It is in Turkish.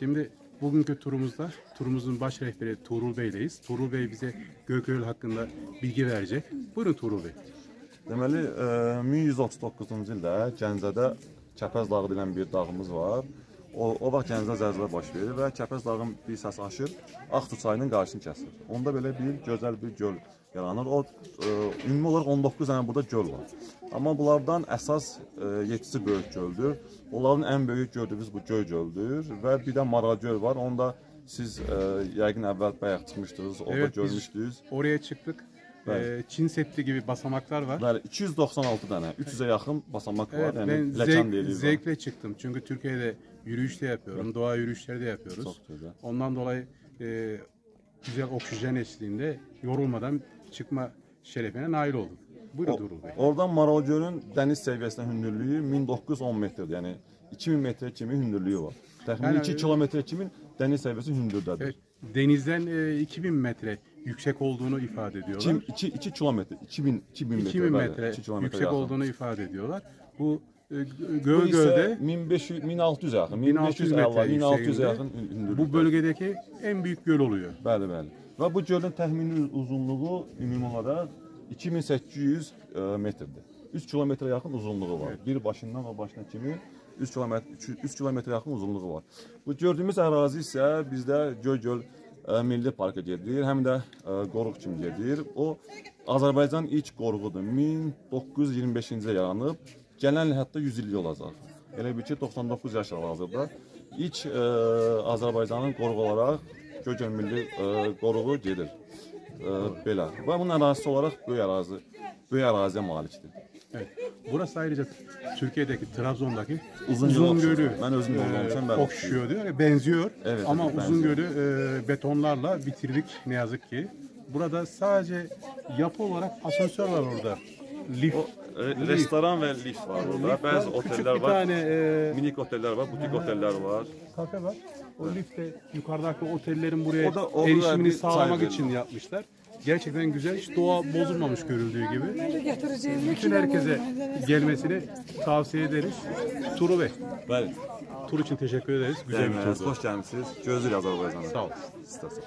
Şimdi bugünkü turumuzda turumuzun baş rehberi Tuğrul Bey'leyiz. Tuğrul Bey bize Gököyül hakkında bilgi verecek. Buyurun Tuğrul Bey. Deməli, e, 1139-cu ildə Gəncədə Kəpəz dağı deyilən bir dağımız var. O, o vaxt Gəncədə zəlzələ baş verir və Kəpəz dağın bir hissəsi aşır, Ağsu çayının qarşısını kəsir. Onda belə bir gözəl bir göl yaranır. O e, ümumi olaraq 19 dənə burada göl var. Amma bunlardan əsas e, 7-si böyük göldür. Onların ən böyük gördüyünüz bu Göy göldür və bir də Maral göl var. Onda siz e, yəqin əvvəl bayaq çıxmışdınız, orada Evet, görmüşdünüz. Oraya çıktık. Evet. Çin Seddi gibi basamaklar var. Bəli, 296 dənə, 300-ə yaxın basamak var. Evet, yəni ben zevk, deyilir. zevkle çıktım. Çünkü Türkiye'de yürüyüş de yapıyorum. Doğa yürüyüşleri de yapıyoruz. Çok güzel. Ondan dolayı e, güzel oksijen eşliğinde yorulmadan çıkma şerefine nail oldum. Buyurun Bey. Oradan Maral gölün dəniz səviyyəsinə hündürlüyü 1910 metrdir. Yəni 2000 metrə kimi hündürlüyü var. Təxminən Yəni- 2 kilometrə kimi dəniz səviyyəsi hündürdədir. Evet, denizden e, 2000 metre yüksek olduğunu ifade ediyorlar. 2 2 2 kilometr, 2000 2000 metrə. 2000 bəli, metre 2 kilometrə yüksek yaxın. olduğunu ifade ediyorlar. Bu e, Göl Göl'de 1500 1600 yaxın, 1600 1500 metre əla, 1600 yüksekliğinde yaxın hündürlük. bu bölgedeki en büyük göl oluyor. Bəli, bəli. Və bu gölün təxmini uzunluğu ümumi olaraq 2800 e, metrdir. 3 kilometrə yaxın uzunluğu var. Bir başından o başına kimi 3 kilometr 3 kilometrə yaxın uzunluğu var. Bu gördüyümüz ərazi isə bizdə Göygöl e, Milli Parka gedir, həm də e, qoruq kimi gedir. O Azərbaycan ilk qoruğudur. 1925-ci ildə yaranıb, gələn il hətta 100 illik olacaq. Elə bir ki 99 yaş hal-hazırda ilk e, Azərbaycanın qoruğu olaraq Göygöl Milli e, qoruğu gedir. E, belə. Və bunun ərazisi olaraq böyük ərazi, böyük əraziyə malikdir. Evet. Burası ayrıca Türkiye'deki Trabzon'daki Uzun Uzun, Gölü. Ben Göl'e e, ben okşuyor diyor. ya, Benziyor. Evet, Ama evet, Uzun benziyor. Gölü e, betonlarla bitirdik ne yazık ki. Burada sadece yapı olarak asansör var orada. Lift. E, restoran və lift var orada. Lift Bəzi var, bir var. tane e, Minik otellər var, butik otellər var. kafe var. O lifte yukarıdaki otellerin buraya O da- erişimini sağlamak için yapmışlar. Gerçekten güzel. Hiç doğa bozulmamış görüldüğü gibi. Bütün herkese gelmesini tavsiye ederiz. Turu Bey, Bəli. tur için teşekkür ederiz. Güzel bir Gəlməz, turdu. xoş gəlmisiniz. Gözləyirik Azərbaycanı. Sağ ol. İstəsən.